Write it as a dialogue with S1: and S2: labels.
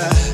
S1: Yeah.